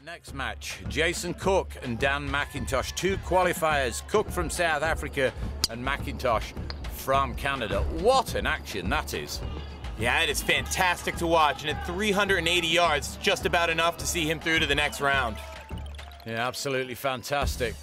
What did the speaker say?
The next match, Jason Cooke and Dan McIntosh, two qualifiers, Cooke from South Africa and McIntosh from Canada. What an action that is. Yeah, it is fantastic to watch, and at 380 yards, just about enough to see him through to the next round. Yeah, absolutely fantastic.